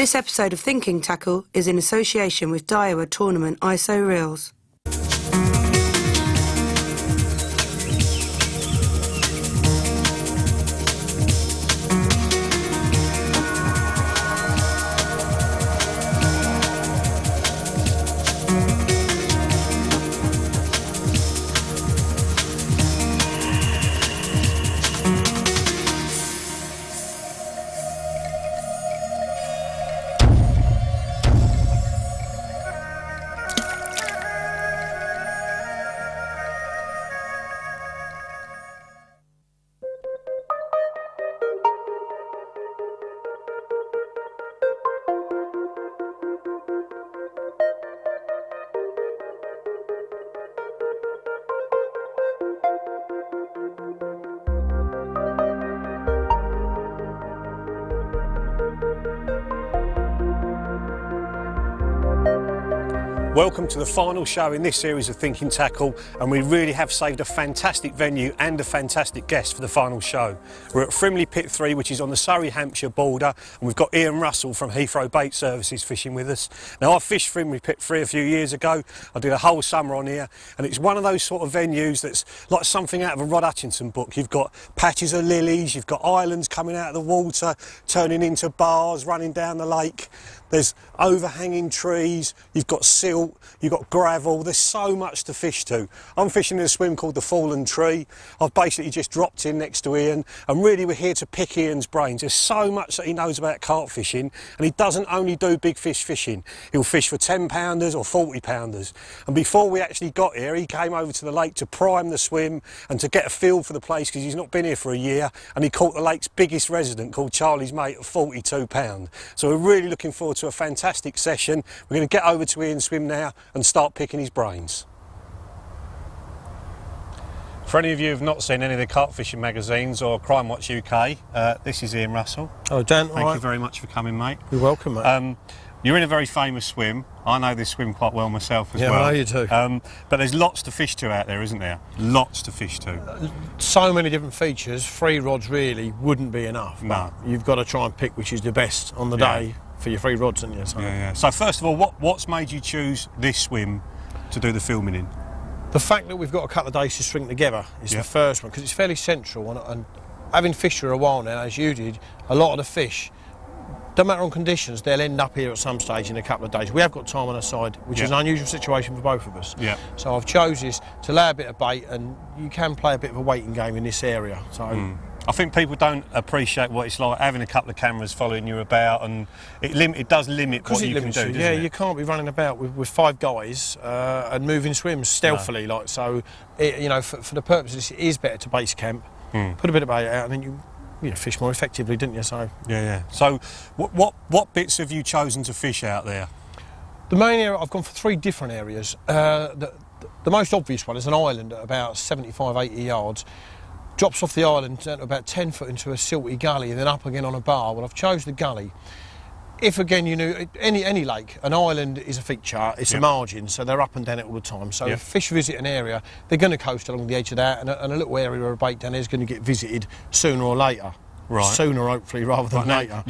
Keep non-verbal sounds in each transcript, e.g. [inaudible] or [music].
This episode of Thinking Tackle is in association with Daiwa Tournament ISO Reels. To the final show in this series of Thinking Tackle, and we really have saved a fantastic venue and a fantastic guest for the final show. We're at Frimley Pit 3, which is on the Surrey Hampshire border, and we've got Ian Russell from Heathrow Bait Services fishing with us. Now, I fished Frimley Pit 3 a few years ago. I did a whole summer on here, and it's one of those sort of venues that's like something out of a Rod Hutchinson book. You've got patches of lilies, you've got islands coming out of the water, turning into bars, running down the lake. There's overhanging trees, you've got silt, you've got gravel, there's so much to fish to. I'm fishing in a swim called the Fallen Tree. I've basically just dropped in next to Ian and really we're here to pick Ian's brains. There's so much that he knows about carp fishing and he doesn't only do big fish fishing. He'll fish for 10 pounders or 40 pounders. And before we actually got here, he came over to the lake to prime the swim and to get a feel for the place because he's not been here for a year and he caught the lake's biggest resident called Charlie's Mate at 42 pound. So we're really looking forward to a fantastic session. We're going to get over to Ian's swim now and start picking his brains. For any of you who've not seen any of the carp fishing magazines or Crime Watch UK, uh, this is Ian Russell. Oh, Dan, Thank all right. you very much for coming, mate. You're welcome, mate. Um, you're in a very famous swim. I know this swim quite well myself as well. Yeah, I well. know you do. Um, but there's lots to fish to out there, isn't there? Lots to fish to. so many different features. Three rods really wouldn't be enough. No. But you've got to try and pick which is the best on the Yeah. day for your three rods, haven't you? So Yeah, yeah. So first of all, what, what's made you choose this swim to do the filming in? The fact that we've got a couple of days to string together is Yeah. the first one because it's fairly central. And, and having fished for a while now, as you did, a lot of the fish. Don't matter on conditions, they'll end up here at some stage in a couple of days. We have got time on our side, which is an unusual situation for both of us. Yeah. So I've chose this to lay a bit of bait, and you can play a bit of a waiting game in this area. So Hmm. I think people don't appreciate what it's like having a couple of cameras following you about, and it, lim- it does limit what you can do. you. Yeah, it? you can't be running about with, with five guys uh, and moving swims stealthily like so. It, you know, for, for the purposes, it is better to base camp, Hmm. put a bit of bait out, and then you, you know, fish more effectively, didn't you? So Yeah, yeah. So, what, what what bits have you chosen to fish out there? the main area I've gone for three different areas. Uh, the, the most obvious one is an island at about 75, 80 yards. Drops off the island down to about 10 foot into a silty gully and then up again on a bar. Well, I've chose the gully. If again you knew any any lake, an island is a feature, it's Yep. a margin, so they're up and down it all the time. So Yep. if fish visit an area, they're going to coast along the edge of that, and a, and a little area of a bait down there is going to get visited sooner or later. Right. Sooner, hopefully, rather than Now, later.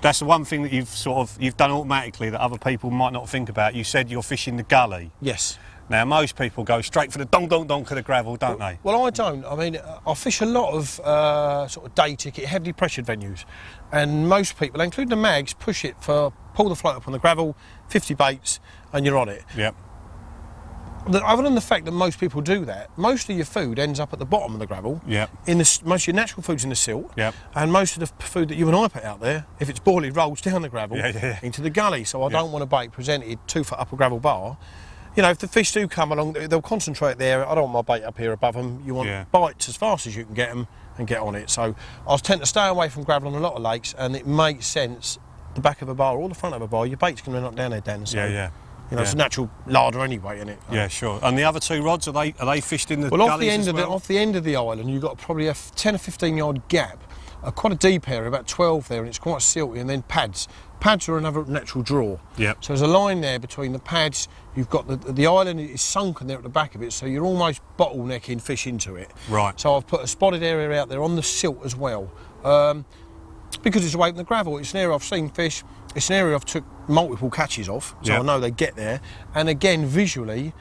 that's the one thing that you've sort of you've done automatically that other people might not think about. You said you're fishing the gully. Yes. Now, most people go straight for the donk donk donk of the gravel, don't they? Well, I don't. I mean, I fish a lot of uh, sort of day ticket, heavily pressured venues, and most people, including the mags, push it for pull the float up on the gravel, 50 baits, and you're on it. Yep. The- Other than the fact that most people do that, most of your food ends up at the bottom of the gravel. Yep. In the most of your natural food's in the silt. Yep. And most of the food that you and I put out there, if it's boiling, rolls down the gravel Yeah, yeah, yeah. into the gully. So I Yeah. don't want a bait presented two foot up a gravel bar. You know, if the fish do come along, they- they'll concentrate there. I don't want my bait up here above them. You want Yeah. bites as fast as you can get them and get on it. So I tend to stay away from gravel on a lot of lakes, and it makes sense. The back of a bar or the front of a bar, your bait's going to up down there, Dan. So, Yeah, yeah. You know, it's a natural larder anyway, isn't it? Yeah, sure. And the other two rods are they are they fished in the Well, off the end as of well? the off the end of the island, you've got probably a ten or fifteen yard gap, uh, quite a deep area, about twelve there, and it's quite silty. And then pads. Pads are another natural draw. Yep. So there's a line there between the pads. You've got the the island is sunken there at the back of it, so you're almost bottlenecking fish into it. Right. So I've put a spodded area out there on the silt as well. Um, because it's away from the gravel, it's an area I've seen fish. it's an area I've took multiple catches off, so Yeah. I know they get there. And again, visually,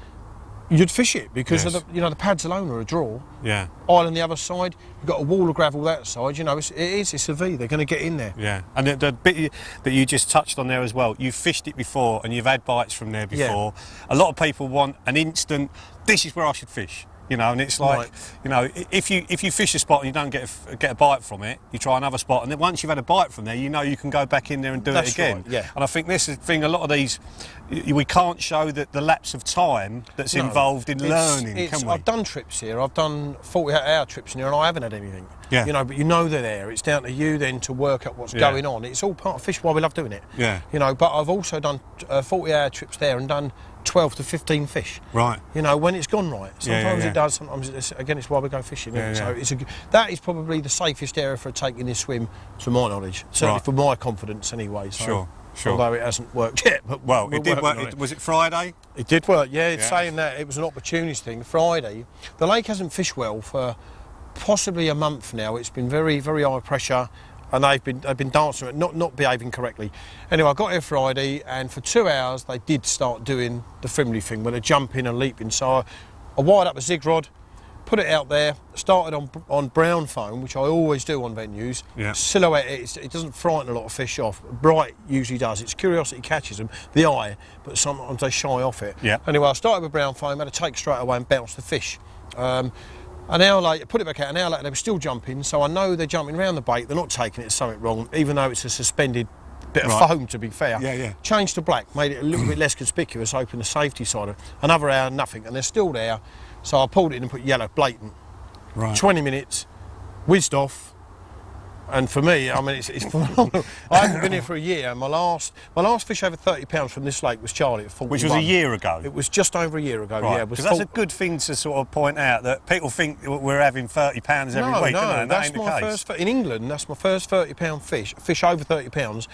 you'd fish it because Yes. of the, you know the pads alone are a draw. Yeah. Island the other side, you've got a wall of gravel that side. You know, it's, it is. It's a V. They're going to get in there. Yeah, and the, the bit that you just touched on there as well, you've fished it before and you've had bites from there before. Yeah. before. A lot of people want an instant, this is where I should fish. You know, and it's like, Right. you know, if you if you fish a spot and you don't get a, get a bite from it, you try another spot, and then once you've had a bite from there, you know you can go back in there and do That's it again. right, yeah. And I think this is the thing. A lot of these, we can't show that the lapse of time that's No, involved in it's- learning, it's- can we? I've done trips here. I've done 48 hour trips in here and I haven't had anything. Yeah. You know, but you know they're there. It's down to you then to work out what's Yeah. going on. It's all part of fish why we love doing it. Yeah. You know, but I've also done uh, 40 hour trips there and done 12 to 15 fish. Right. You know, when it's gone right. Yeah, yeah, Sometimes yeah. it does, sometimes it's, again, it's why we go fishing. Yeah, it? So it's a, that is probably the safest area for taking this swim, to my knowledge. Certainly Right. for my confidence anyway. So, Sure, sure. Although it hasn't worked yet. But Well, it did work. It, was it Friday? it did work, yeah. It's Yeah. saying that it was an opportunist thing. Friday, the lake hasn't fished well for possibly a month now. It's been very, very high pressure, and they've been they've been dancing, it, not not behaving correctly. Anyway, I got here Friday, and for two hours they did start doing the Frimley thing, where they're jumping and leaping. So I, I wired up a zig rod. Put it out there. Started on on brown foam, which I always do on venues. Yeah. Silhouette. it, it doesn't frighten a lot of fish off. Bright usually does. It's curiosity catches them, the eye, but sometimes they shy off it. Yeah. Anyway, I started with brown foam, had a take straight away and bounced the fish. Um, an hour later, put it back out. An hour later, they were still jumping, so I know they're jumping around the bait. They're not taking it something wrong, even though it's a suspended bit of foam. To be fair, Yeah, yeah. Changed to black, made it a little bit less conspicuous, opened the safety side. of it. Another hour, nothing, and they're still there. So I pulled it in and put yellow, blatant. Right. 20 minutes, whizzed off. And for me, I mean, it's, it's phenomenal. [laughs] I haven't been here for a year. and My last, my last fish over 30 pounds from this lake was Charlie at 41. Which was a year ago. It was just over a year ago. Right, Yeah, because that's a good thing to sort of point out that people think we're having thirty pounds every no, week, no, don't they? And that that's my case. first. fir- In England, that's my first 30 pound fish. Fish over 30 pounds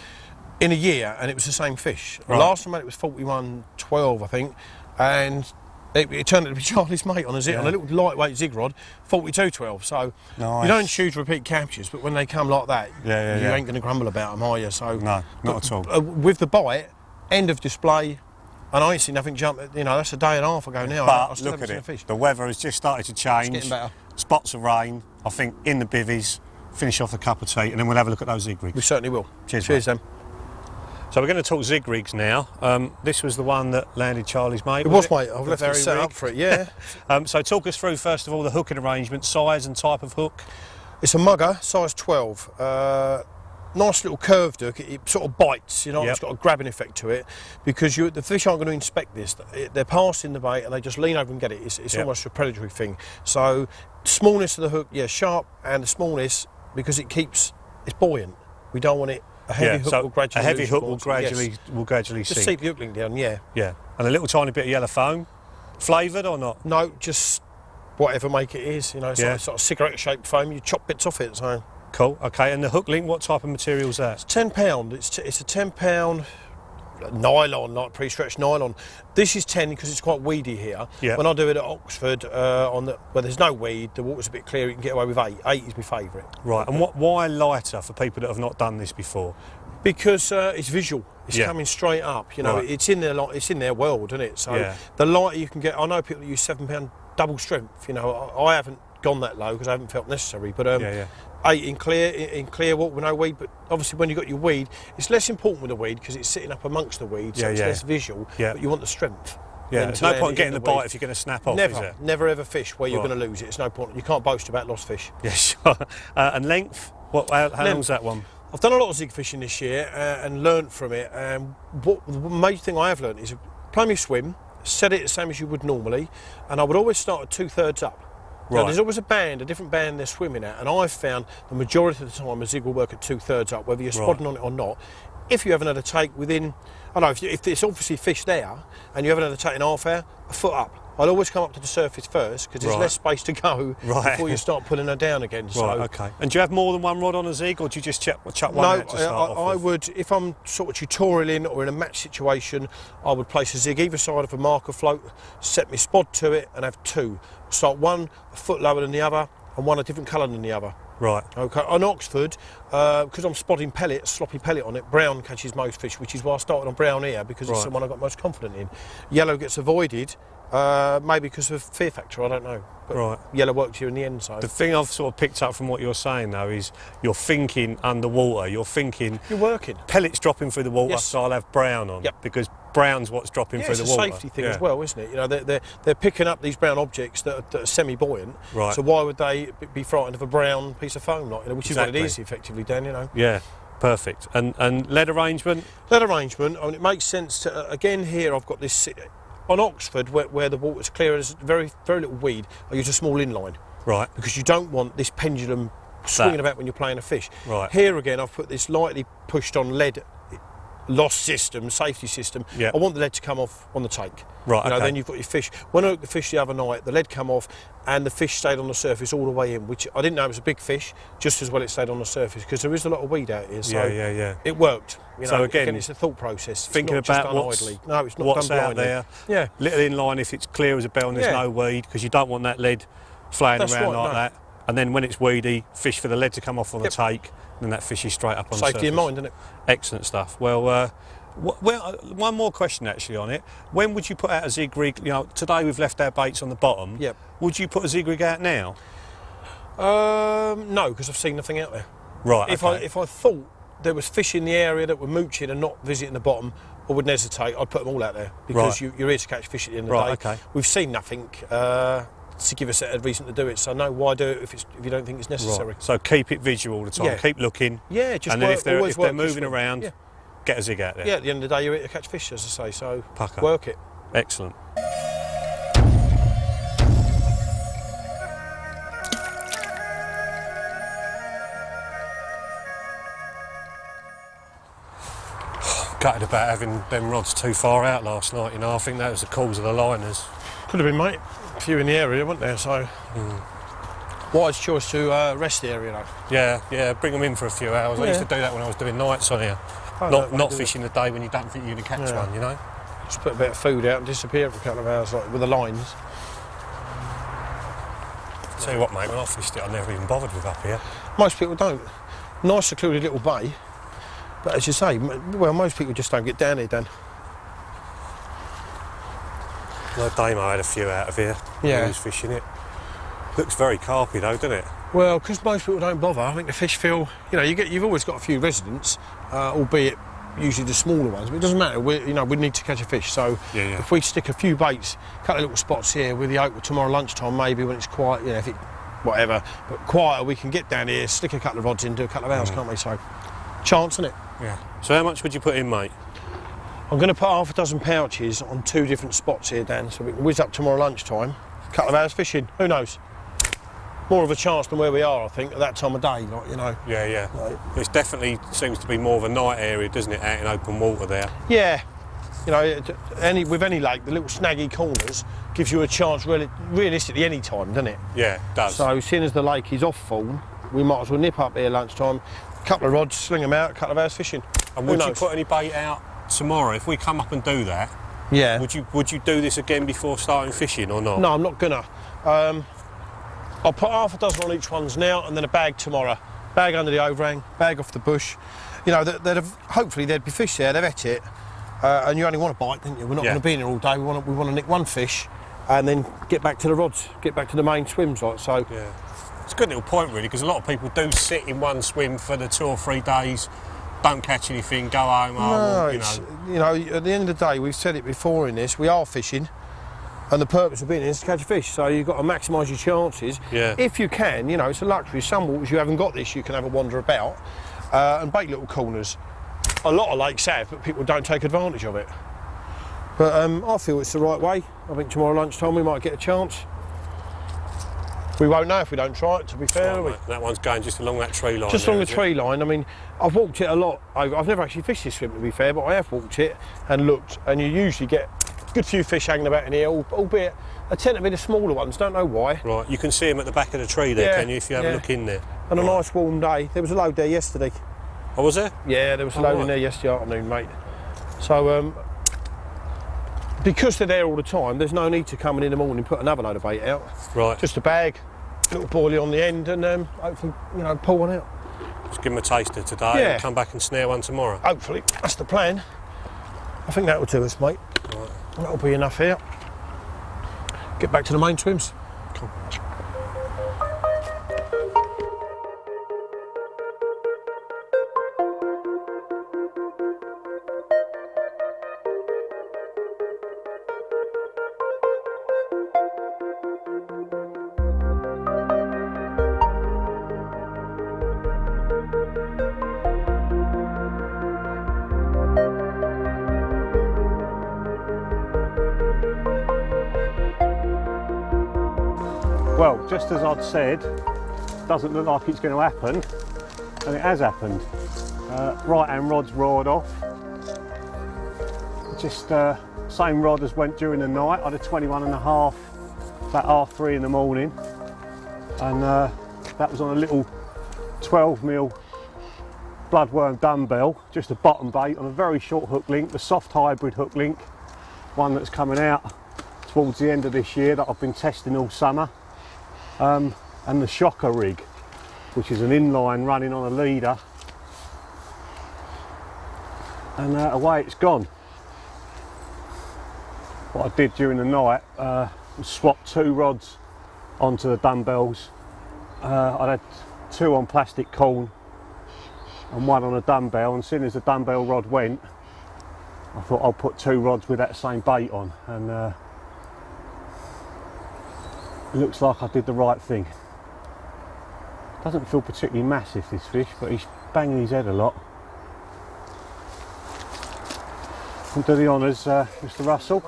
in a year, and it was the same fish. Right. Last time it was 41.12, I think, and. It, it turned out to be [laughs] Charlie's mate on a zig, on a little lightweight zig rod, 42.12. So Nice. you don't choose repeat captures, but when they come like that, Yeah, yeah, you yeah. ain't going to grumble about them, are you? So No, not but, at all. uh, with the bite, end of display, and I ain't seen nothing jump. You know, that's a day and a half ago now. I, I But still look at it. fish. The weather has just started to change. getting better. Spots of rain. I think in the bivvies. Finish off a cup of tea, and then we'll have a look at those zig rigs. We certainly will. Cheers, Cheers, then. So we're going to talk zig rigs now. Um, this was the one that landed Charlie's mate. It was, mate. I've left it set rig. up for it. Yeah. Um, so talk us through first of all the hooking arrangement, size and type of hook. It's a Mugga, size 12. Uh, nice little curved hook. It, it sort of bites, you know, Yep. it's got a grabbing effect to it because you, the fish aren't going to inspect this. They're passing the bait and they just lean over and get it. It's, it's Yep. almost a predatory thing. So, smallness of the hook, yeah, sharp, and the smallness because it keeps, it's buoyant. We don't want it, a heavy yeah, hook so will gradually a heavy hook will buoyancy. Yes. gradually will gradually Just sink. keep the hook link down, yeah. Yeah, and a little tiny bit of yellow foam, flavoured or not? No, just whatever make it is. You know, it's Yeah. like sort of cigarette-shaped foam. You chop bits off it. So Cool. Okay, and the hook link, what type of material is that? ten pound. It's t- it's a ten pound nylon, like pre-stretched nylon. This is ten because it's quite weedy here. Yeah. When I do it at Oxford, uh, on the where there's no weed, the water's a bit clearer. You can get away with eight. Eight is my favourite. Right, and what? Why lighter for people that have not done this before? because uh, it's visual. It's Yeah. coming straight up. You know, Right. it's in their li- it's in their world, isn't it? So Yeah. the lighter you can get. I know people that use seven pound double strength. You know, I, I haven't gone that low because I haven't felt necessary. But um, Yeah, yeah. Eight in clear in, in clear water with no weed. But obviously, when you've got your weed, it's less important with the weed because it's sitting up amongst the weed, so Yeah, it's yeah. less visual. Yeah. But you want the strength. Yeah, there's no point it getting in the bite weed. if you're going to snap off, Never, never ever fish where you're Right. going to lose it. It's no point. You can't boast about lost fish. [laughs] Yeah, sure. Uh, and length? What? How, how long's that one? I've done a lot of zig fishing this year uh, and learnt from it. And what the major thing I have learnt is play me swim, set it the same as you would normally, and I would always start at two thirds up. Now, there's always a band, a different band they're swimming at, and I've found the majority of the time a zig will work at two thirds up, whether you're Right. spodding on it or not. If you haven't had a take within, I don't know, if, you, if there's obviously fish there and you haven't had a take in half hour, a foot up. I'll always come up to the surface first because there's Right. less space to go [laughs] Right. before you start pulling her down again. Right, so okay. And do you have more than one rod on a zig, or do you just chuck, chuck one no, I, I, I would, if I'm sort of tutorialing or in a match situation, I would place a zig either side of a marker float, set my spot to it, and have two. Start one a foot lower than the other, and one a different colour than the other. Right. Okay, on Oxford, because I'm spodding pellet, sloppy pellet on it, brown catches most fish, which is why I started on brown here, because it's the one I got most confident in. Yellow gets avoided, uh, maybe because of fear factor, I don't know. But Right. yellow worked here in the end, so. The thing I've sort of picked up from what you're saying though is you're thinking underwater. You're thinking You're working. pellets dropping through the water, Yes. so I'll have brown on Yep. because brown's what's dropping Yeah, through the water. it's a safety thing Yeah. as well, isn't it? You know, they're, they're, they're picking up these brown objects that are, that are semi-buoyant. Right. So why would they be frightened of a brown piece of foam, like, you know, which is what Exactly. it is, effectively, Dan, you know. Yeah, perfect. And and lead arrangement. Lead arrangement, I mean, it makes sense to, uh, again, here I've got this, on Oxford, where, where the water's clear, there's very, very little weed, I use a small inline. Right. because you don't want this pendulum swinging That. about when you're playing a fish. Right. Here again, I've put this lightly pushed on lead loss system, safety system. Yeah. I want the lead to come off on the take. Right, You know, okay. then you've got your fish. When I hooked the fish the other night, the lead come off and the fish stayed on the surface all the way in, which I didn't know it was a big fish, just as well it stayed on the surface because there is a lot of weed out here. So Yeah, yeah, yeah. It worked. You So know, again, it's a thought process. It's Thinking about done what's, idly. No, it's not what's done out there. Yeah. Little in line if it's clear as a bell and there's Yeah. no weed because you don't want that lead flying That's around right, like no. that. And then when it's weedy, fish for the lead to come off on Yep. the take, then that fish is straight up on the Safety in mind, isn't it? Excellent stuff. Well, uh, well, uh, one more question actually on it. When would you put out a zig rig? You know, today we've left our baits on the bottom. Yep. Would you put a zig rig out now? Um, no, because I've seen nothing out there. Right. If I if I thought there was fish in the area that were mooching and not visiting the bottom, I wouldn't hesitate. I'd put them all out there because Right. you, you're here to catch fish at the end of Right, the day. okay. We've seen nothing uh, to give us a reason to do it. So no, why do it if, it's, if you don't think it's necessary? Right. So keep it visual all the time. Yeah. Keep looking. Yeah, just and then if they're, if they're moving around, Yeah. get a zig out there. yeah, at the end of the day, you're here to catch fish, as I say. So Pucker. work it. Excellent. [sighs] Gutted about having them rods too far out last night. You know, I think that was the cause of the liners. Could have been, mate. A few in the area, weren't there? So Hmm. wise choice to uh, rest the area, though. Yeah, yeah. Bring them in for a few hours. I used to do that when I was doing nights on here. I not don't not it. fishing the day when you don't think you're going to catch Yeah. one. You know. Just put a bit of food out and disappear for a couple of hours, like with the lines. Tell you what, mate. When I fished it, I never even bothered with up here. Most people don't. Nice secluded little bay, but as you say, well, most people just don't get down here, Dan. No, Damo had a few out of here. Yeah. He was fishing it. Looks very carpy though, doesn't it? Well, because most people don't bother, I think the fish feel, you know, you get, you've always got a few residents, uh, albeit usually the smaller ones, but it doesn't matter. We, you know, we need to catch a fish, so Yeah, yeah. if we stick a few baits, a couple of little spots here with the hope tomorrow lunchtime, maybe when it's quiet, you know, if it, whatever, but quieter, we can get down here, stick a couple of rods in, do a couple of Mm. hours, can't we? So, chance, isn't it? Yeah. So how much would you put in, mate? I'm going to put half a dozen pouches on two different spots here, Dan, so we can whiz up tomorrow lunchtime. A couple of hours fishing, who knows? More of a chance than where we are, I think, at that time of day, like, you know. Yeah, yeah. Right. It definitely seems to be more of a night area, doesn't it, out in open water there? Yeah, you know, any with any lake, the little snaggy corners gives you a chance, really, realistically, any time, doesn't it? Yeah, it does. So, seeing as the lake is off full, we might as well nip up here lunchtime, couple of rods, sling them out, a couple of hours fishing. and would you put any bait out tomorrow if we come up and do that? Yeah. Would you would you do this again before starting fishing or not? No, I'm not gonna. Um, I'll put half a dozen on each ones now, and then a bag tomorrow. Bag under the overhang, bag off the bush. You know, they'd, have, hopefully there'd be fish there. They've et it, uh, and you only want a bite, don't you? We're not Yeah. going to be in here all day. We want to, we want to nick one fish, and then get back to the rods, get back to the main swims, like so. Yeah. It's a good little point, really, because a lot of people do sit in one swim for the two or three days, don't catch anything, go home, No, you know. you know, at the end of the day, we've said it before in this, we are fishing, and the purpose of being here is to catch fish. So you've got to maximise your chances. Yeah. If you can, you know, it's a luxury. Some waters you haven't got this, you can have a wander about uh, and bait little corners. A lot of lakes have, but people don't take advantage of it. But um, I feel it's the right way. I think tomorrow lunchtime we might get a chance. We won't know if we don't try it, to be fair, Oh, mate, that one's going just along that tree line. Just there, along the is it? tree line. I mean, I've walked it a lot. I've, I've never actually fished this swim, to be fair, but I have walked it and looked, and you usually get a good few fish hanging about in here, al- albeit they tend to be the smaller ones. Don't know why. Right, you can see them at the back of the tree there, Yeah, can you, if you have a look in there? On a nice warm day, there was a load there yesterday. Oh, was there? Yeah, there was a Oh, load right. in there yesterday afternoon, mate. So, um, because they're there all the time, there's no need to come in in the morning and put another load of bait out. Right. Just a bag. little boilie on the end, and um, hopefully, you know, pull one out. Just give them a taster today Yeah. and come back and snare one tomorrow. Hopefully, that's the plan. I think that will do us, mate. That'll be enough here. Get back to the main swims. Well, just as I'd said, doesn't look like it's going to happen, and it has happened. Uh, right hand rod's roared off. Just uh, same rod as went during the night. I had a 21 and a half, about half three in the morning, and uh, that was on a little 12 mil bloodworm dumbbell, just a bottom bait on a very short hook link, the soft hybrid hook link, one that's coming out towards the end of this year that I've been testing all summer um, and the shocker rig, which is an inline running on a leader. And uh, away it's gone. What I did during the night uh, was swap two rods onto the dumbbells. Uh, I had two on plastic corn and one on a dumbbell. And as soon as the dumbbell rod went, I thought I'll put two rods with that same bait on. And uh, looks like I did the right thing. Doesn't feel particularly massive this fish, but he's banging his head a lot. And do the honours, uh, Mr. Russell.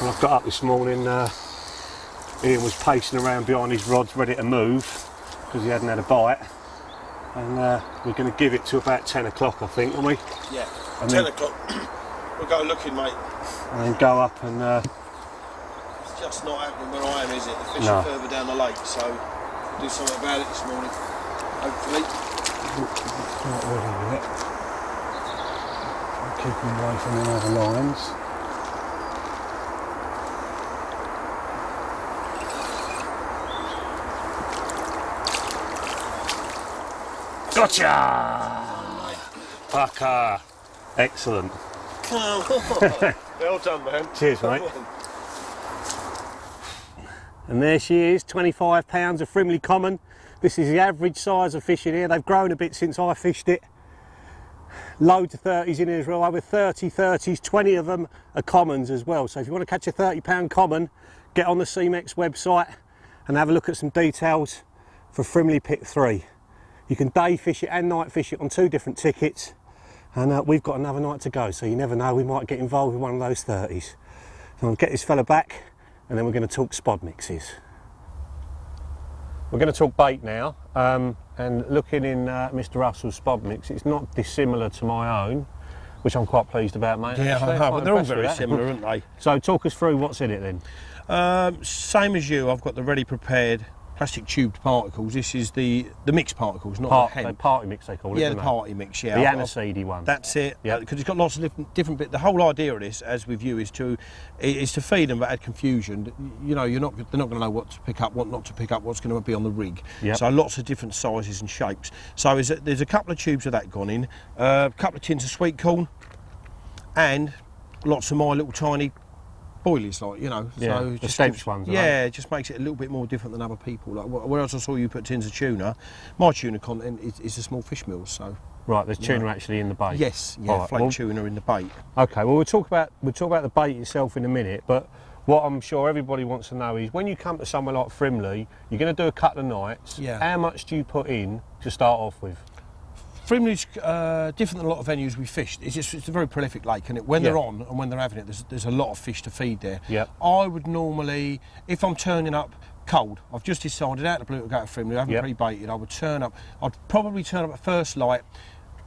When I got up this morning, uh, Ian was pacing around behind his rods, ready to move because he hadn't had a bite. And uh, we're going to give it to about 10 o'clock, I think, aren't we? Yeah, And 10 o'clock. We'll go looking, mate. And then go up and uh, It's just not happening where I am, is it? The fish No. are further down the lake, so do something about it this morning. Hopefully. Not really yet. Keep him away from the other lines. Gotcha! Pucker. Excellent. Well done, man. Cheers, mate. And there she is, 25 pounds of Frimley Common. This is the average size of fish in here. They've grown a bit since I fished it. Loads of 30s in here as well, over 30 30s, 20 of them are commons as well. So if you want to catch a 30 pound common, get on the CEMEX website and have a look at some details for Frimley Pit 3. You can day fish it and night fish it on two different tickets. And uh, we've got another night to go, so you never know, we might get involved with one of those 30s. So I'll get this fella back and then we're going to talk spod mixes. We're going to talk bait now, um, and looking in uh, Mr. Russell's spod mix, it's not dissimilar to my own, which I'm quite pleased about, mate. Yeah, actually. I know, but they're all very similar, aren't they? [laughs] So talk us through what's in it then. Um, same as you, I've got the ready prepared plastic tubed particles. This is the the mixed particles, not Part, the hemp. party mix they call it. yeah, the party mix. Yeah, The aniseedy one. That's it. Yeah, Because it's got lots of different, different bits. The whole idea of this, as with you, is to is to feed them but add confusion. You know, you're not they're not going to know what to pick up, what not to pick up, what's going to be on the rig. Yep. So lots of different sizes and shapes. So is it, there's a couple of tubes of that gone in, uh, a couple of tins of sweet corn, and lots of my little tiny boilies, like you know. Yeah, so the just ones, Yeah, it just makes it a little bit more different than other people. Like wh- whereas I saw you put tins of tuna, my tuna content is, is a small fish meal. So Right, there's tuna actually in the bait. yes, yeah, right, flake well- tuna in the bait. Okay, well we'll talk about we'll talk about the bait itself in a minute, but what I'm sure everybody wants to know is when you come to somewhere like Frimley, you're going to do a couple of nights. Yeah. How much do you put in to start off with? Frimley's uh, different than a lot of venues we fished. It's just it's a very prolific lake, and it, when they're on and when they're having it, there's, there's a lot of fish to feed there. Yep. I would normally, if I'm turning up cold, I've just decided out of the blue to go to Frimley. I haven't Yep. pre-baited. I would turn up. I'd probably turn up at first light.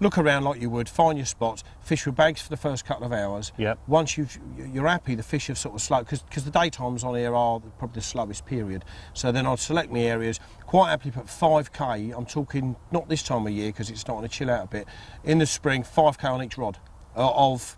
Look around like you would, find your spots, fish with bags for the first couple of hours. Once you've, you're happy, the fish have sort of slow because the daytimes on here are probably the slowest period. So then I'd select my areas. Quite happily put 5k. I'm talking not this time of year because it's starting to chill out a bit. In the spring, 5k on each rod uh, of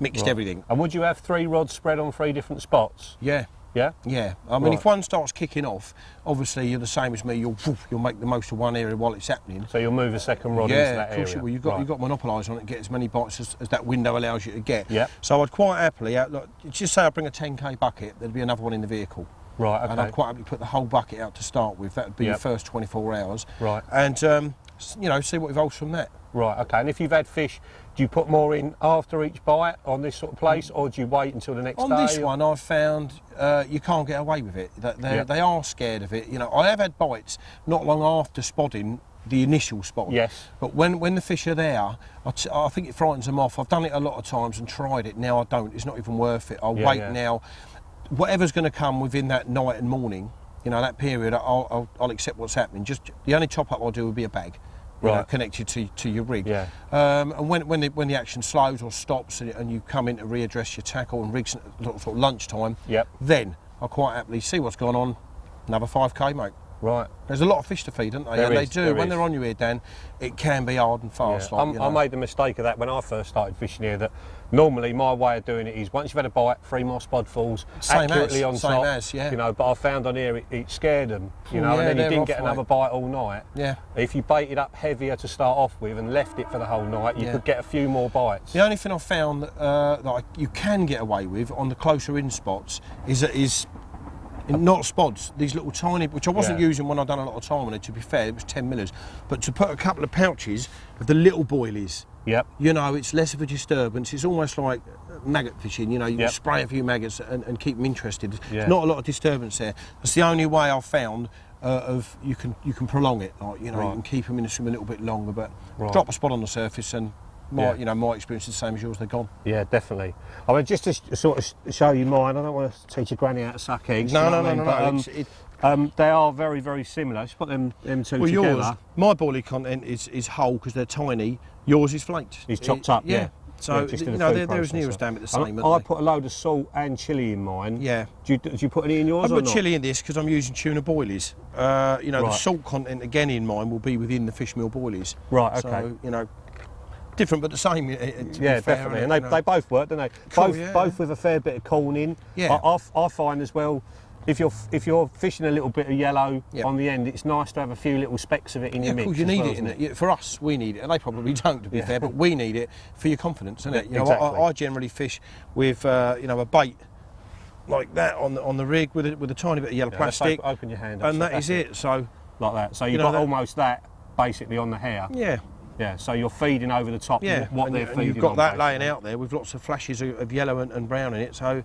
mixed Right. everything. And would you have three rods spread on three different spots? Yeah. Yeah. Yeah, I mean, Right. if one starts kicking off, obviously you're the same as me. You'll you'll make the most of one area while it's happening. So you'll move a second rod into yeah, that of course area. you will. You've got Right. you've got monopolise on it and get as many bites as, as that window allows you to get. Yep. So I'd quite happily, out, look, just say I bring a 10k bucket, there'd be another one in the vehicle. Right. Okay. And I'd quite happily put the whole bucket out to start with. That would be your Yep. first 24 hours. Right. And um, you know, see what evolves from that. Right. Okay. And if you've had fish, do you put more in after each bite on this sort of place, or do you wait until the next On day? this one, I've found uh, you can't get away with it. They Yep. they are scared of it. You know, I have had bites not long after spodding the initial spot. Yes. But when, when the fish are there, I think it frightens them off. I've done it a lot of times and tried it. Now I don't. It's not even worth it. I'll Yeah, wait yeah. now. Whatever's going to come within that night and morning, you know, that period, I'll, I'll, I'll accept what's happening. Just the only top up I'll do will be a bag. You know, Right. connected to, to your rig. Yeah. Um, and when, when, the, when the action slows or stops and, and you come in to readdress your tackle and rigs at sort of lunchtime, Yep. then I'll quite happily see what's gone on. Another 5k, mate. Right. There's a lot of fish to feed, aren't they? There and is, they do. when is. they're on you here, Dan, it can be hard and fast. Yeah. Like, you I made the mistake of that when I first started fishing here. That normally my way of doing it is once you've had a bite, three more spod falls Same accurately as, on same top. as, yeah. You know, but I found on here it, it scared them. You know, yeah, and then you didn't get another bite all night. Yeah. If you baited up heavier to start off with and left it for the whole night, you Yeah. could get a few more bites. The only thing I've found that, uh, that I, you can get away with on the closer in spots is is in- not spods, these little tiny, which I wasn't Yeah. using when I'd done a lot of time on it. To be fair, it was 10 millers, but to put a couple of pouches of the little boilies. Yep. You know, it's less of a disturbance. It's almost like maggot fishing. You know, you Yep. spray a few maggots and, and keep them interested. Yeah. There's not a lot of disturbance there. That's the only way I've found uh, of you can you can prolong it. Like, you know, Right. you can keep them in the swim a little bit longer, but Right. drop a spod on the surface and. My, Yeah. you know, my experience is the same as yours. They're gone. Yeah, definitely. I mean, just to sort of show you mine, I don't want to teach your granny how to suck eggs. No, you no, no, mean? no, But, no. um, It's- it- um, they are very, very similar. Just put them, them two Well, together. yours, my boilie content is, is whole because they're tiny. Yours is flaked. He's chopped It- up, yeah. So Yeah, just in you know they're, they're as near as damn it the same. I, I put a load of salt and chilli in mine. Yeah. Do you, do you put any in yours I put chilli in this because I'm using tuna boilies. Uh, you know, the salt content again in mine will be within the fish meal boilies. Right, okay. So you know, different but the same. uh, be Yeah, fair, definitely. And they, you know. they both work, don't they? Cool, both, yeah. both with a fair bit of corn in. Yeah. I, I I find as well, if you're if you're fishing a little bit of yellow Yeah. on the end, it's nice to have a few little specks of it in Yeah, your of mix. course, you need well, it, isn't innit? Yeah, For us, we need it, and they probably [laughs] don't, to be Yeah. fair. But we need it for your confidence, isn't it? You know, exactly. I, I generally fish with, uh, you know, a bait like that on the on the rig with a, with a tiny bit of yellow Yeah, plastic, open- open your hand up, and so that is that's it. So Like that. So you've You know, got that- almost that basically on the hair. yeah, Yeah. So you're feeding over the top yeah. what and, they're and feeding. you've got that laying out there with lots of flashes of, of yellow and, and brown in it. So,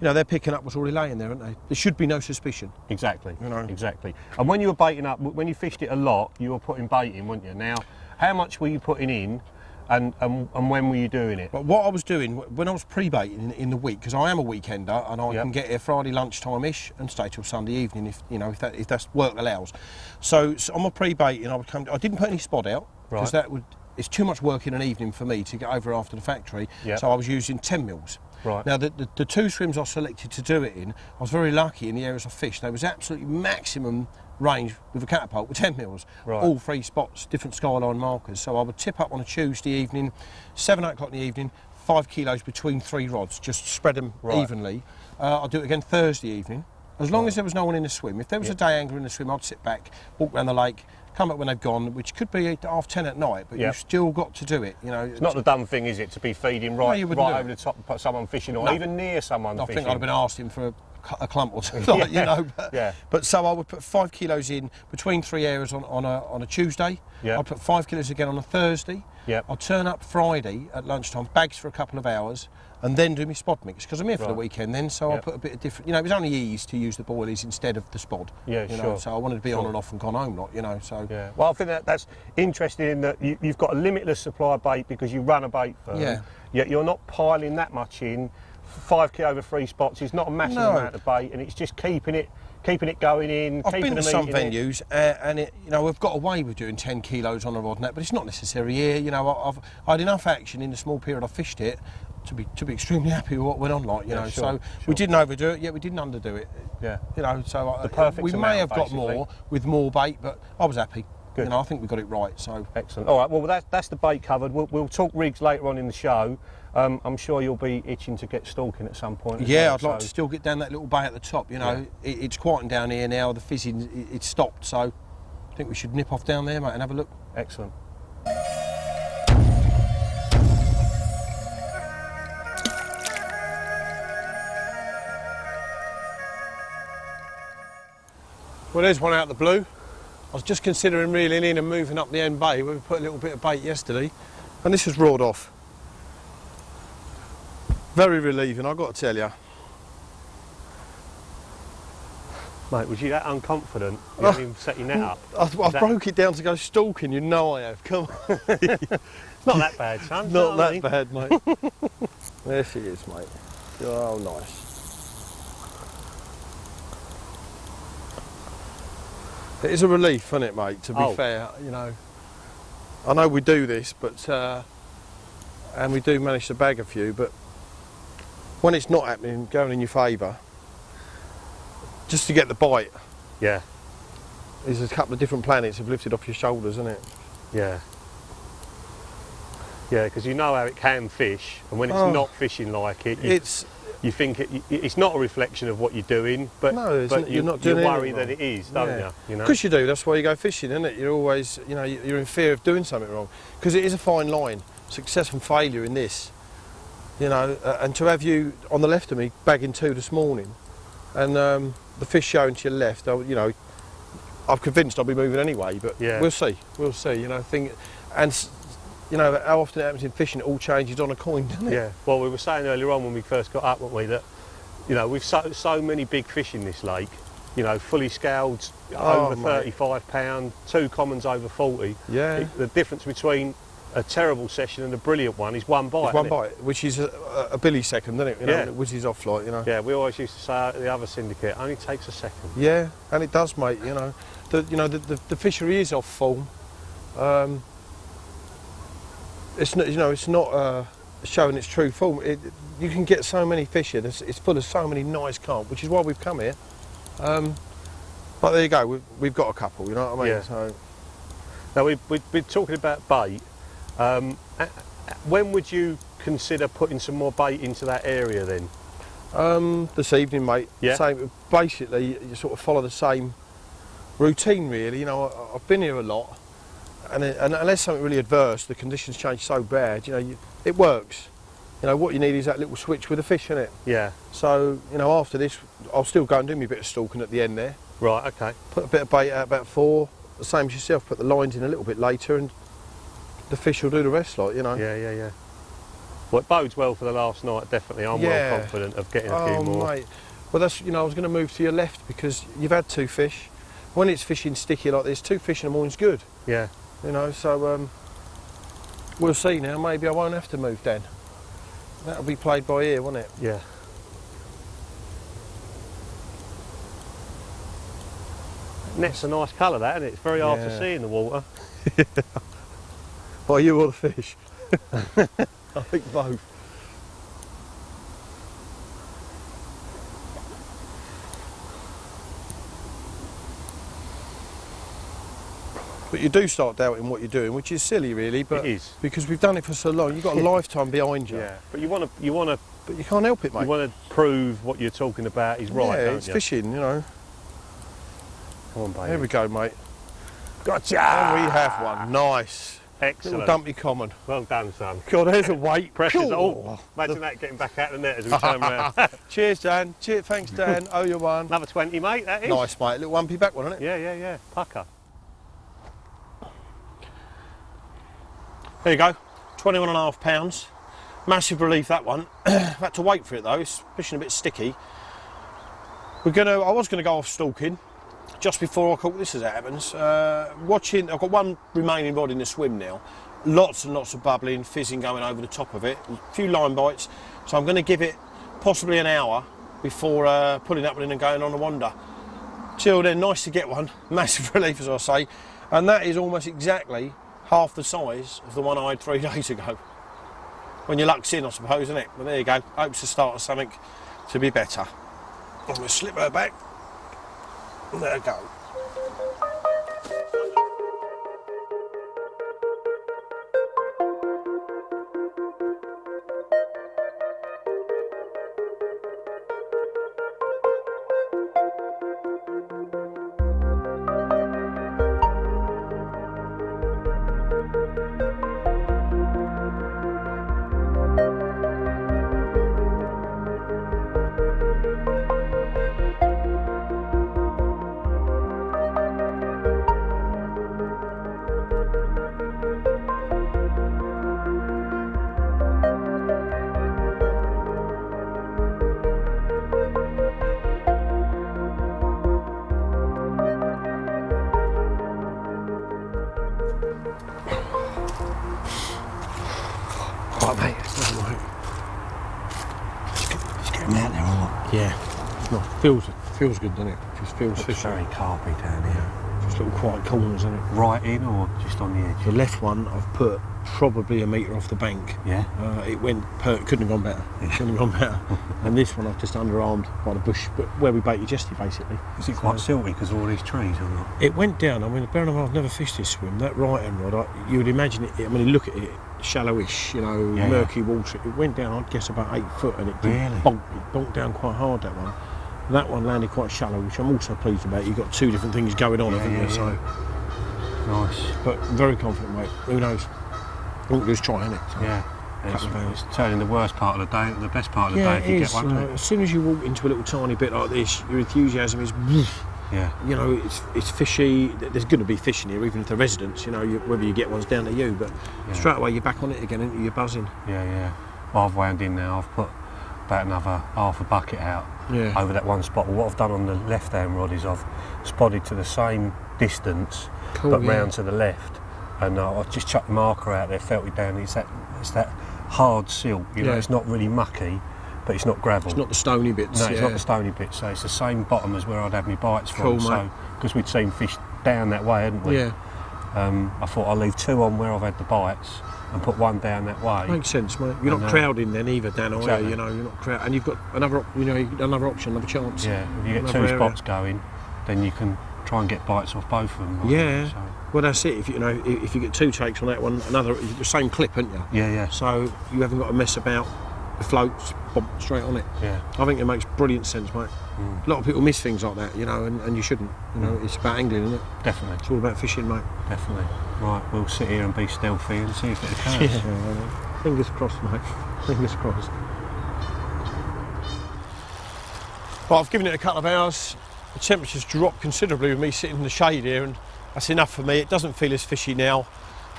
you know, they're picking up what's already laying there, aren't they? There should be no suspicion. Exactly. You know. Exactly. And when you were baiting up, when you fished it a lot, you were putting bait in, weren't you? Now, how much were you putting in, and and, and when were you doing it? But what I was doing when I was pre-baiting in, in the week, because I am a weekender and I Yep. can get here Friday lunchtime-ish and stay till Sunday evening if you know if that if that's work allows. So, so on my pre-baiting, I would come. I didn't put any spod out because Right. that would. It's too much work in an evening for me to get over after the factory. Yep. So I was using 10 mils. Right. Now the, the, the two swims I selected to do it in, I was very lucky in the areas I fished. There was absolutely maximum range with a catapult with 10 mils. Right. All three spots, different skyline markers. So I would tip up on a Tuesday evening, seven, eight o'clock in the evening, five kilos between three rods, just spread them Right. evenly. Uh, I'll do it again Thursday evening. As long as there was no one in the swim. If there was Yeah. a day angler in the swim, I'd sit back, walk around the lake, come up when they've gone, which could be half ten at night, but Yeah. you've still got to do it. You know, It's not the dumb thing, is it, to be feeding right, wouldn't right over it. the top of someone fishing, or No. even near someone I fishing? think I'd have been asking for a, a clump or two, [laughs] like, Yeah, you know. But, yeah. but so I would put five kilos in between three areas on, on, a, on a Tuesday. Yeah. I'd put five kilos again on a Thursday. Yep. I'll turn up Friday at lunchtime, bags for a couple of hours, and then do my spod mix because I'm here for the weekend then. So I'll put a bit of different. You know, it was only ease to use the boilies instead of the spod. Yeah, you know, sure. So I wanted to be on and off and gone home, not you know. So Yeah. Well, I think that that's interesting in that you, you've got a limitless supply of bait because you run a bait firm. Yeah. Yet you're not piling that much in. Five kilo over three spots is not a massive No. amount of bait, and it's just keeping it, keeping it going in. I've keeping been to some venues, uh, and it, you know we've got away with doing 10 kilos on a rod net, but it's not necessary here. You know, I- I've I had enough action in the small period I fished it to be to be extremely happy with what went on. Like you Yeah, know, sure, so sure. we didn't overdo it, yet we didn't underdo it. Yeah. You know, so The perfect we amount, may have got more with more bait, but I was happy. Good. You know, I think we got it right. So Excellent. All right, well, that's, that's the bait covered. We'll, we'll talk rigs later on in the show. Um, I'm sure you'll be itching to get stalking at some point. yeah, well, I'd like to still get down that little bay at the top. You know, it, it's quieting down here now. The fizzing, it, it's stopped. So I think we should nip off down there, mate, and have a look. Excellent. Well, there's one out of the blue. I was just considering reeling in and moving up the end bay where we put a little bit of bait yesterday, and this has roared off. Very relieving, I've got to tell you. Mate, was you that unconfident? You ah. Oh. haven't even set your net up. I've, I've That- broke it down to go stalking, you know I have. Come on. It's [laughs] not that bad, son. [laughs] Not that bad, mate. [laughs] there she is, mate. Oh, nice. It is a relief, isn't it, mate? To be Oh. fair, you know. I know we do this, but uh, and we do manage to bag a few, but when it's not happening, going in your favour, just to get the bite, Yeah, is a couple of different planets have lifted off your shoulders, isn't it? yeah. Yeah, because you know how it can fish, and when it's Oh. not fishing like it, you, It's you think it, it's not a reflection of what you're doing, but, No, but not- you, you're not doing you worry that it is, don't Yeah. you? You know? Because you do, that's why you go fishing, isn't it? You're always, you know, you're in fear of doing something wrong. Because it is a fine line, success and failure in this. You know, uh, and to have you on the left of me bagging two this morning, and um, the fish showing to your left, I, you know, I'm convinced I'll be moving anyway, but Yeah. we'll see, we'll see, you know, thing, and, you know, how often it happens in fishing, it all changes on a coin, doesn't it? Yeah. Well, we were saying earlier on when we first got up, weren't we, that you know we've so so many big fish in this lake. You know, fully scaled Oh, over mate. 35 pound, two commons over 40. Yeah. It- the difference between a terrible session and a brilliant one is one bite. It's one isn't it? bite, which is a, a Billy second, isn't it? You know, Yeah. it whizzes off like, you know. Yeah, we always used to say at the other syndicate, only takes a second. Yeah, and it does, mate. You know, the you know the, the, the fishery is off form. Um, it's not, you know, it's not uh, showing its true form. It, you can get so many fish in. It's, it's full of so many nice carp, which is why we've come here. Um, but there you go. We've, we've got a couple. You know what I mean? Yeah. So Now we've, we've been talking about bait. Um, when would you consider putting some more bait into that area then? um, this evening, mate. Yeah. Same. Basically, you sort of follow the same routine, really. You know, I, I've been here a lot, and, and unless something really adverse, the conditions change so bad. You know, you, it works. You know, what you need is that little switch with a fish in it. Yeah. So, you know, after this, I'll still go and do me a bit of stalking at the end there. Right. Okay. Put a bit of bait out about four, the same as yourself. Put the lines in a little bit later, and the fish will do the rest. Like you know. Yeah. Yeah. Yeah. Well, it bodes well for the last night. Definitely, I'm Yeah. well confident of getting a Oh, few more. mate. Well, that's you know, I was going to move to your left because you've had two fish. When it's fishing sticky like this, two fish in the morning's good. Yeah. You know, so um, we'll see now. Maybe I won't have to move then. That'll be played by ear, won't it? Yeah. Net's a nice colour, that, and it? It's very hard to see in the water. [laughs] By you or the fish? [laughs] I think both. But you do start doubting what you're doing, which is silly, really. But it is. because we've done it for so long, you've got a [laughs] lifetime behind you. Yeah. But you want to, you want to, But you can't help it, mate. you want to prove what you're talking about is right, yeah, don't it's you? fishing, you know. Come on, baby. There we go, mate. Gotcha. And we have one. Nice. Excellent. Little dumpy common. Well done, son. God, there's a weight. Pressure's Cool. oh, imagine that getting back out of the net as we turn around. [laughs] [laughs] Cheers, Dan. Cheers, thanks, Dan. oh, you're one. Another 20, mate, that is. Nice, mate. Little lumpy back one, isn't it? Yeah, yeah, yeah. Pucker. There you go. 21 and a half pounds. Massive relief, that one. [clears throat] had to wait for it, though. It's fishing a bit sticky. We're gonna. I was gonna go off stalking just before I caught this as it happens. Uh, watching. I've got one remaining rod in the swim now. Lots and lots of bubbling, fizzing going over the top of it. A few line bites. So I'm to give it possibly an hour before uh, pulling up in and going on a wander. Till then, nice to get one. [laughs] Massive relief, as I say. And that is almost exactly half the size of the one I had three [laughs] days ago. When your luck's in, I suppose, isn't it? But there you go. Hopes to start of something to be better. I'm going to slip her back. There we go. Feels feels good, doesn't it? Just feels It's fishy. very carpy down here. Just little quiet corners, isn't it? Right in or just on the edge? The left one I've put probably a metre off the bank. Yeah. Uh, it went per- couldn't have gone better. It couldn't have gone better. [laughs] and this one I've just underarmed by the bush, but where we bait your jesty basically. Is it quite silty because of all these trees or not? It went down. I mean, bearing in mind I've never fished this swim. That right end rod, I, you would imagine it. I mean, you look at it, shallowish, you know, Yeah, murky water. It went down. I'd guess about eight foot, and it Really? bonk, it bonked down quite hard. That one. That one landed quite shallow, which I'm also pleased about. You've got two different things going on, Yeah, haven't yeah, you? So, Nice. but very confident, mate. Who knows? All is try, innit? So, Yeah. It's, Couple of hours. it's turning the worst part of the day the best part of the Yeah, day if it you is. get one. you know, as soon as you walk into a little tiny bit like this, your enthusiasm is, Yeah. you know, it's it's fishy. There's going to be fish in here, even if they're residents. You know, you, whether you get one's down to you. But Yeah. straight away you're back on it again, and you're buzzing. Yeah, yeah. Well, I've wound in now. I've put about another half a bucket out Yeah. over that one spot. Well, what I've done on the left hand rod is I've spodded to the same distance, Cool, but yeah. round to the left. And uh, I've just chucked the marker out there, felt it down. It's that, it's that hard silt. You know, Yeah. it's not really mucky, but it's not gravel. It's not the stony bits. No, it's yeah. not the stony bits. so it's the same bottom as where I'd have my bites from. Cool, so, mate. because we'd seen fish down that way, hadn't we? Yeah, Um, I thought I'll leave two on where I've had the bites and put one down that way. makes sense, mate. You're And, not uh, crowding then either, Dan. Are you? You know, you're not crowd, and you've got another, you know, another option, another chance. Yeah, if you get Another two area. spots going, then you can try and get bites off both of them. I Yeah. So, Well, that's it. If you know, if you get two takes on that one, another the same clip, haven't you? yeah, yeah, So you haven't got to mess about. The floats, boom, straight on it. yeah. I think it makes brilliant sense, mate. Mm. A lot of people miss things like that, you know, and, and you shouldn't. You know, it's about angling, isn't it? Definitely, It's all about fishing, mate. definitely. Right, we'll sit here and be stealthy and see if it occurs. [laughs] Fingers crossed, mate. [laughs] Fingers crossed. Well, I've given it a couple of hours. The temperature's dropped considerably with me sitting in the shade here, and that's enough for me. It doesn't feel as fishy now.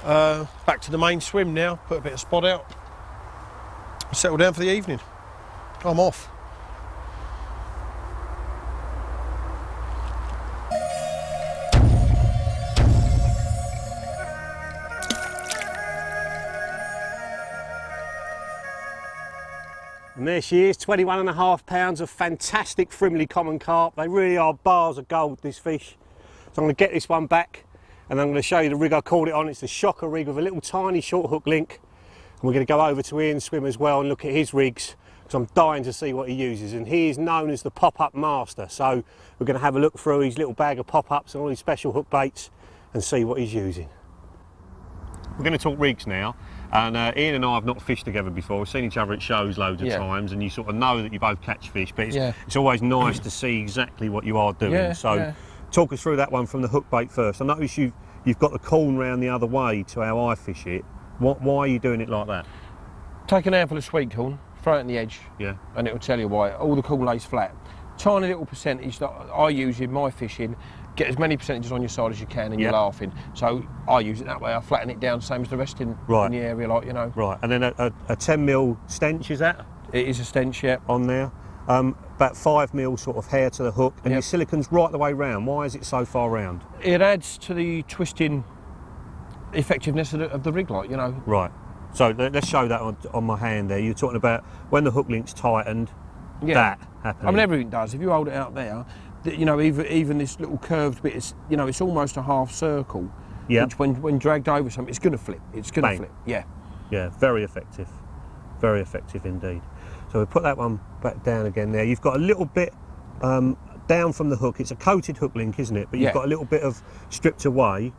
Uh, back to the main swim now. Put a bit of spod out. Settle down for the evening. I'm off. And there she is, 21 and a half pounds of fantastic Frimley common carp. They really are bars of gold, this fish. So I'm going to get this one back and I'm going to show you the rig I called it on. It's the shocker rig with a little tiny short hook link. And we're going to go over to Ian Swim as well and look at his rigs because I'm dying to see what he uses. And he is known as the pop-up master. So we're going to have a look through his little bag of pop-ups and all his special hook baits and see what he's using. We're going to talk rigs now. And uh, Ian and I have not fished together before. We've seen each other at shows loads of Yeah. times, and you sort of know that you both catch fish. But it's, Yeah. it's always nice to see exactly what you are doing. Yeah, so, talk us through that one from the hook bait first. I notice you you've got the corn round the other way to how I fish it. What, why are you doing it like that? Take an handful of sweet corn, throw it on the edge, Yeah. and it'll tell you why. All the corn lays flat. Tiny little percentage that I use in my fishing. Get as many percentages on your side as you can, and you're laughing. So I use it that way. I flatten it down, same as the rest in, Right. in the area, like you know. Right. And then a, a, a 10 mil stench is that It is a stench, yeah. on there? Um, about five mil sort of hair to the hook, and your Yep. silicon's right the way round. Why is it so far round? It adds to the twisting effectiveness of the, of the rig light, you know. Right. So let- let's show that on, on my hand there. You're talking about when the hook link's tightened, Yeah. that happening. I mean, everything does. If you hold it out there, th- you know, even even this little curved bit, is, you know, it's almost a half circle. Yeah. Which, when when dragged over something, it's going to flip. It's going to flip. Yeah. Yeah, very effective. Very effective indeed. So we put that one back down again there. You've got a little bit um, down from the hook. It's a coated hook link, isn't it? But you've Yeah. got a little bit of stripped away.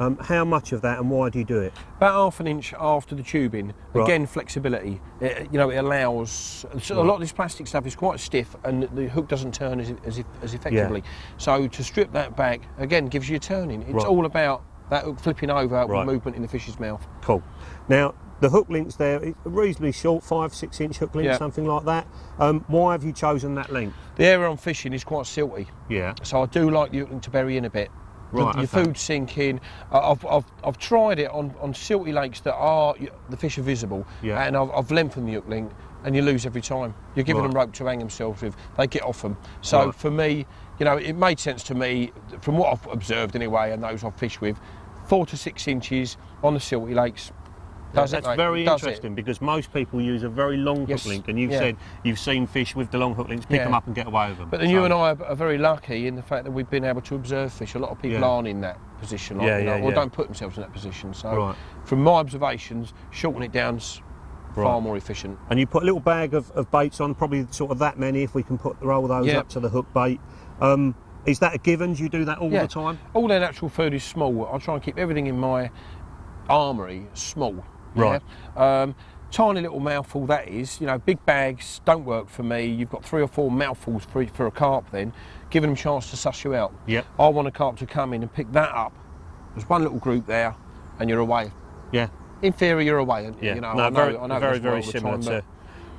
Um, how much of that and why do you do it? About half an inch after the tubing. Right. Again, flexibility. It, you know, it allows. So a lot of this plastic stuff is quite stiff, and the hook doesn't turn as as, as effectively. So to strip that back again gives you a turning. It's Right. all about that hook flipping over Right. with movement in the fish's mouth. Cool. Now, the hook links there, reasonably short, five, six inch hook link, Yeah. something like that. Um, why have you chosen that length? The area I'm fishing is quite silty. Yeah. So I do like the hook link to bury in a bit. The- your okay. food sinking. Uh, I've, I've, I've tried it on, on silty lakes that are the fish are visible, Yeah. and I've, I've lengthened the hook link, and you lose every time. You're giving Right. them rope to hang themselves with. They get off them. So Right. for me, you know, it made sense to me from what I've observed anyway, and those I've fished with, four to six inches on the silty lakes. Does it, That's mate? very Does it? interesting because most people use a very long Yes, hook link, and you've yeah. said you've seen fish with the long hook links pick Yeah. them up and get away with them. But then you and I are, very lucky in the fact that we've been able to observe fish. A lot of people Yeah. aren't in that position, like, you know, or don't put themselves in that position. So, Right. from my observations, shorten it down's far more efficient. And you put a little bag of, of baits on, probably sort of that many if we can put roll those up to the hook bait. Um, is that a given? Do you do that all the time? All their natural food is small. I try and keep everything in my armoury small. Yeah? Right. Um, tiny little mouthful that is. You know, big bags don't work for me. You've got three or four mouthfuls for, for a carp then, giving them a chance to suss you out. Yep. I want a carp to come in and pick that up. There's one little group there, and you're away. Yeah. In theory, you're away. Yeah. You know, no, I know, very, I know very, very well all the similar time, to, but-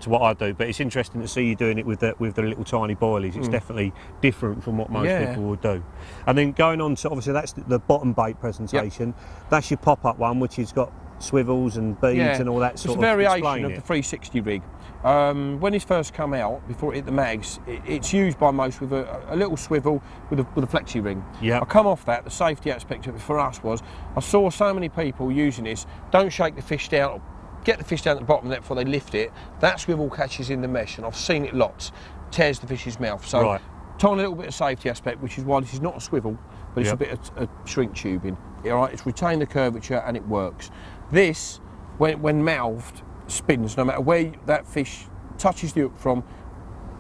to what I do. But it's interesting to see you doing it with the with the little tiny boilies. It's definitely different from what most. Yeah. people would do. And then going on to obviously that's the, the bottom bait presentation. That's your pop up one, which has got swivels and beads and all that sort it's a of. variation of the 360 rig. Um, when it's first come out, before it hit the mags, it, it's used by most with a, a little swivel with a, with a flexi ring. Yep. I come off that. The safety aspect of it for us was I saw so many people using this. Don't shake the fish down. Get the fish down at the bottom before they lift it. That swivel catches in the mesh, and I've seen it lots. Tears the fish's mouth. So Right. tiny little bit of safety aspect, which is why this is not a swivel, but it's Yep. a bit of, of shrink tubing. All right, it's retained the curvature and it works. This, when, when mouthed, spins no matter where that fish touches the hook from.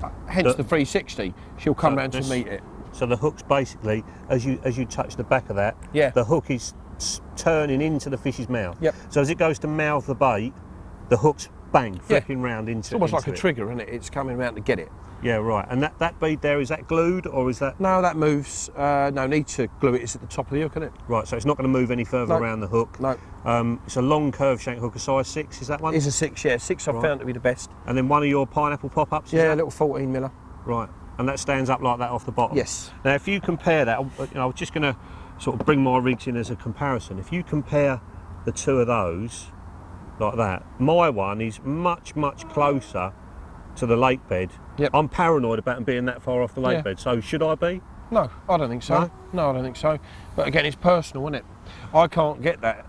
uh, Hence The- the 360. She'll come So round this- to meet it. So the hook's basically as you as you touch the back of that, Yeah. the hook is turning into the fish's mouth. Yep. So as it goes to mouth the bait, the hook's bang flipping round into. It's almost like a it. trigger, isn't it? It's coming round to get it. Yeah, right. And that, that bead there is that glued or is that No, that moves. Uh, no need to glue it. It's at the top of the hook, isn't it? right? So it's not going to move any further No. around the hook. No. Um, it's a long curved shank hook, a size six. Is that one? It's a six, yeah. Six I've Right. found to be the best. and then one of your pineapple pop-ups. is Yeah, a little 14 miller. Right. And that stands up like that off the bottom. Yes. Now, if you compare that, you know, I was just going to sort of bring my rigs in as a comparison. If you compare the two of those, like that, my one is much, much closer to the lake bed. Yep. I'm paranoid about them being that far off the lake Yeah. bed. So should I be? No, I don't think so. No? No, I don't think so. But again, it's personal, isn't it? I can't get that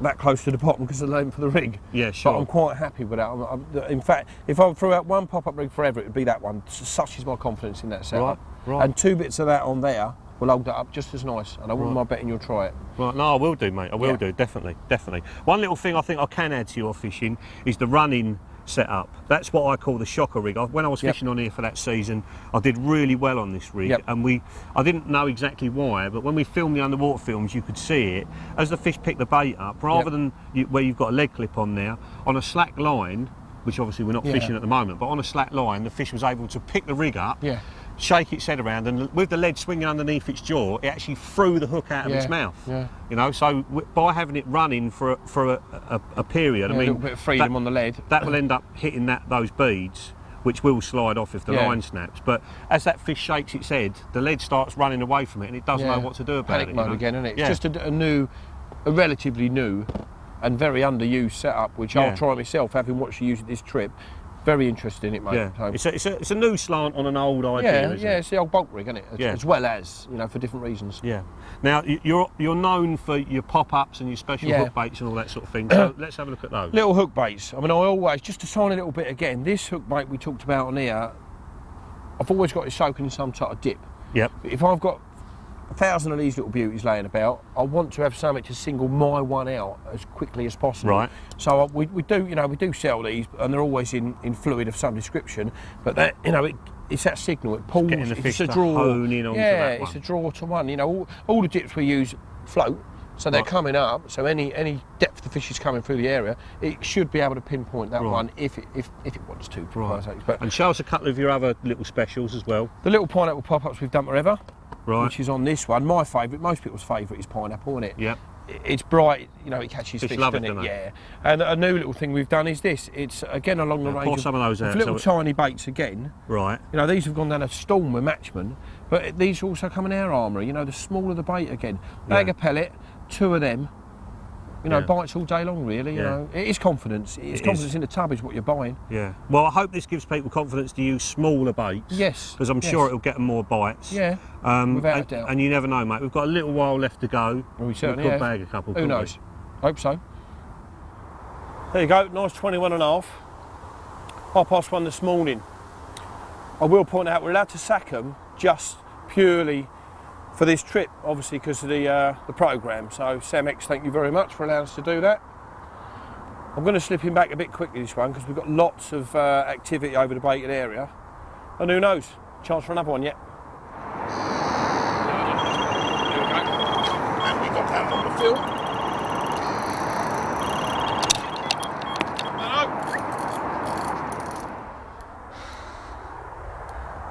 that close to the bottom because of the length of the rig. Yeah, sure. But. I'm quite happy with that. I'm, I'm, in fact, if I threw out one pop-up rig forever, it would be that one. Such is my confidence in that setup. Right, right. And two bits of that on there will hold that up just as nice. And I wouldn't mind betting you'll try it. Right, no, I will do, mate. I will Yeah. do, definitely, definitely. One little thing I think I can add to your fishing is the running setup. That's what I call the shocker rig. I, when I was Yep. fishing on here for that season, I did really well on this rig, Yep. and we, I didn't know exactly why, but when we filmed the underwater films, you could see it as the fish picked the bait up, rather Yep. than you, where you've got a leg clip on there on a slack line. Which obviously we're not Yeah. fishing at the moment, but on a slack line, the fish was able to pick the rig up, Yeah. Shake its head around, and with the lead swinging underneath its jaw, it actually threw the hook out of Yeah, its mouth. yeah. You know, so by having it running for a, for a, a, a period, Yeah, I a mean, little bit of freedom that, on the lead. that will end up hitting that those beads, which will slide off if the line snaps. But as that fish shakes its head, the lead starts running away from it, and it doesn't know what to do about Panic it. you mode know? again, isn't it? It's just a, a new, a relatively new and very underused setup, which. I'll try myself, having watched you use it this trip. Very interesting. it, mate. yeah. So- It's, a, it's, a, it's a new slant on an old idea. yeah, yeah, it? it's the old bolt rig, isn't it? As, Yeah. as well as, you know, for different reasons. Yeah. Now you're you're known for your pop-ups and your special Yeah. hook baits and all that sort of thing. So [coughs] let's have a look at those. Little hook baits. I mean, I always, just to tiny little bit again, this hook bait we talked about on here, I've always got it soaking in some sort of dip. Yep. If I've got a thousand of these little beauties laying about, I want to have something to single my one out as quickly as possible. Right. So uh, we, we do, you know, we do sell these, and they're always in, in fluid of some description. But that, you know, it, it's that signal. It pulls. it's fish a draw. hone in yeah, that it's a draw to one. You know, all, all the dips we use float. So they're Right. coming up. So any any depth the fish is coming through the area, it should be able to pinpoint that Right. one if it, if, if it wants to. Right. But And show us a couple of your other little specials as well. the little pineapple pop-ups we've done forever, Right. which is on this one. My favourite, most people's favourite, is pineapple, isn't it? Yep. It's bright, you know, it catches Fish fish, love it, doesn't don't it? Yeah. And a new little thing we've done is this. It's again along the Yeah, range pour some of those out, little so tiny baits again. Right. You know, these have gone down a storm with matchmen, but these also come in our armoury. You know, the smaller the bait again. Bag Yeah. of pellet, two of them. You know, Yeah. bites all day long, really. You Yeah. know, it is confidence. It's It confidence is. in the tub is what you're buying. Yeah. Well, I hope this gives people confidence to use smaller baits. Yes, Because I'm yes. sure it'll get them more bites. Yeah, Um, without a and, doubt. and you never know, mate. We've got a little while left to go. Well, we certainly could have. bag a couple. Who couldn't we? knows? Hope so. There you go, nice 21 and a half. Half past one this morning. I will point out we're allowed to sack them just purely for this trip, obviously because of the, uh, the programme. So CEMEX, thank you very much for allowing us to do that. I'm going to slip him back a bit quickly this one because we've got lots of uh, activity over the baited area. And who knows, chance for another one yet. And we got that on the film.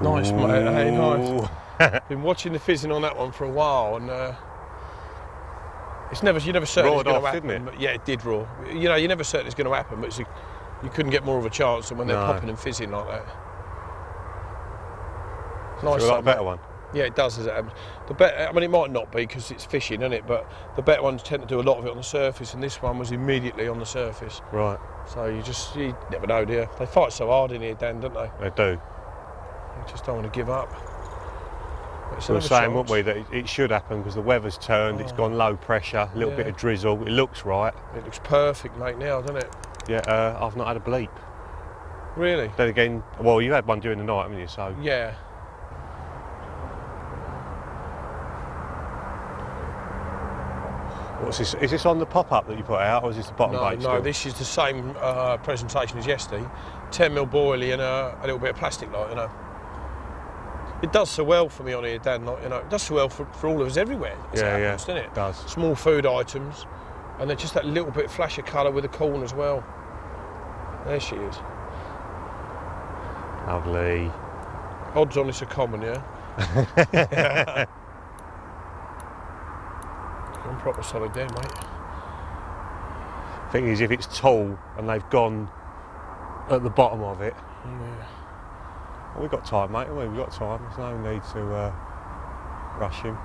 Nice, mate. Hey, nice. [laughs] Been watching the fizzing on that one for a while, and uh, it's never you never certain it's going to happen. didn't it? But yeah, it did roar. You know, you're never certain it's going to happen, but it's a, you couldn't get more of a chance than when they're No. popping and fizzing like that. So Nice, a that, better one. Yeah, it does as it happens. The better, I mean, it might not be because it's fishing, isn't it? But the better ones tend to do a lot of it on the surface, and this one was immediately on the surface. Right, So you just you never know, do you? They fight so hard in here, Dan, don't they? they do. You just don't want to give up. But it's We were another saying, weren't we, that it, it should happen because the weather's turned, It's gone low pressure, a little bit of drizzle. It looks right. It looks perfect, mate. Now, doesn't it? Yeah, uh, I've not had a bleep. Really? Then again, well, you had one during the night, haven't you? So Yeah. what's this? Is this on the pop-up that you put out, or is this the bottom No, no, still? this is the same uh, presentation as yesterday. 10 mil boilie and a, a little bit of plastic light, you know. It does so well for me on here, Dan. Like, you know, it does so well for, for all of us everywhere. As Yeah, it yeah, doesn't it? it does. Small food items, and then just that little bit flash of colour with the corn as well. There she is. Lovely. Odds on it's a common, yeah. [laughs] I'm proper solid there, mate. Thing is, if it's tall and they've gone at the bottom of it, Yeah. We've got time, mate. haven't we? We've got time. There's no need to uh, rush him.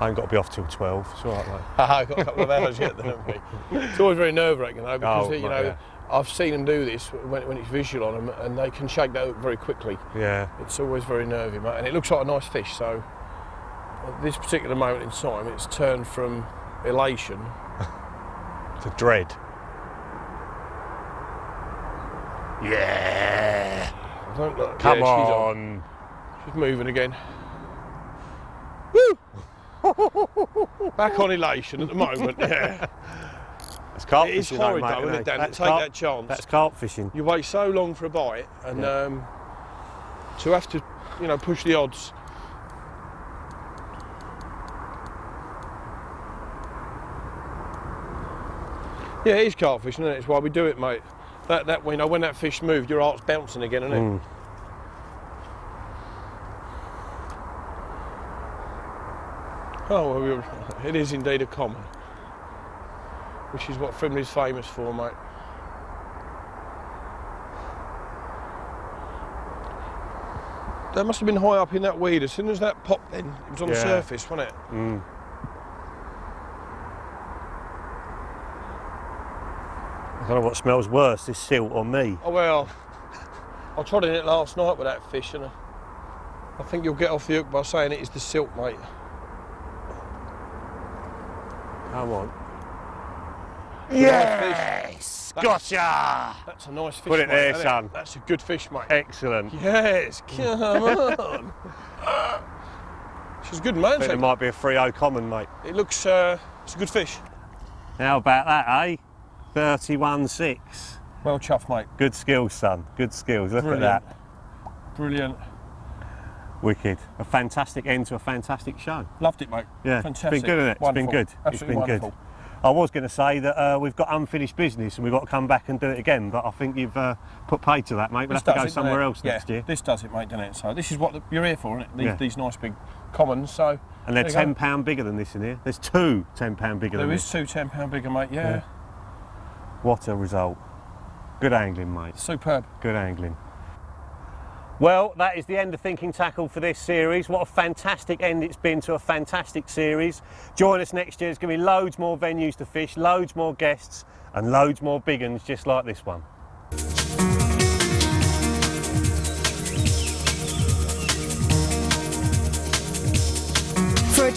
I ain't got to be off till 12. It's all right, mate. [laughs] I've got a couple of hours yet, then, haven't we? It's always very nerve wracking though, because Oh, you know yeah. I've seen them do this when, when it's visual on them, and they can shake that up very quickly. Yeah. It's always very nervy, mate, and it looks like a nice fish. So at this particular moment in time, it's turned from elation. [laughs] To dread. Yeah. I don't know. Come yeah, she's on. She's moving again. Woo! [laughs] Back on elation at the moment. [laughs] Yeah. It's carp It is fishing, though, horrid mate, though, isn't it, Dan? That's Take carp- that chance. That's carp fishing. You wait so long for a bite, and Yeah. um, to have to, you know, push the odds. Yeah, it is carp fishing, isn't it? It's why we do it, mate. That, that, you know, when that fish moved, your heart's bouncing again, isn't it? Mm. Oh, well, [laughs] it is indeed a common, which is what Frimley's famous for, mate. That must have been high up in that weed. As soon as that popped, then it was on the surface, wasn't it? Mm. I don't know what smells worse, this silt or me. Oh well, I tried it last night with that fish, and I, I think you'll get off the hook by saying it is the silt, mate. Come on. Yes, Gotcha! That's a nice fish. Put it mate, there, isn't son. That's a good fish, mate. Excellent. Yes, come [laughs] on. She's a good man. I think so it might be a 3 common, mate. It looks, uh, it's a good fish. How about that, eh? 31.6. Well chuffed, mate. Good skills, son. Good skills. Look Brilliant. at that. Brilliant. Wicked. A fantastic end to a fantastic show. Loved it, mate. Yeah, Fantastic. it's been good, isn't it? Wonderful. It's been good. Absolutely it's been wonderful. good. I was going to say that uh, we've got unfinished business and we've got to come back and do it again, but I think you've uh, put pay to that, mate. We'll This have to go it, somewhere else yeah, next year. This does it, mate, doesn't it? So this is what the, you're here for, isn't it? These, Yeah. these nice big commons. So And they're there go. £10 bigger than this in here. There's two £10 bigger There than is this. two ten pound bigger, mate. Yeah. Yeah. What a result. Good angling, mate. superb. Good angling. Well, that is the end of Thinking Tackle for this series. What a fantastic end it's been to a fantastic series. Join us next year. There's going to be loads more venues to fish, loads more guests, and loads more big uns just like this one.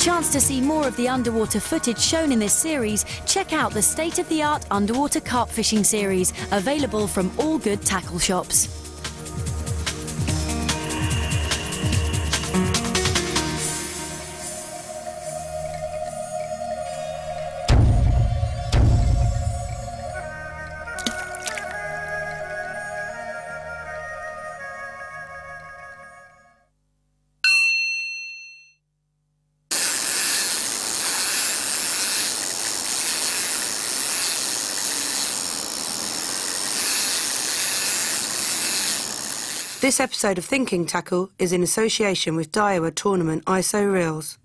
Chance to see more of the underwater footage shown in this series, check out the state-of-the-art underwater carp fishing series, available from all good tackle shops. This episode of Thinking Tackle is in association with Daiwa Tournament ISO Reels.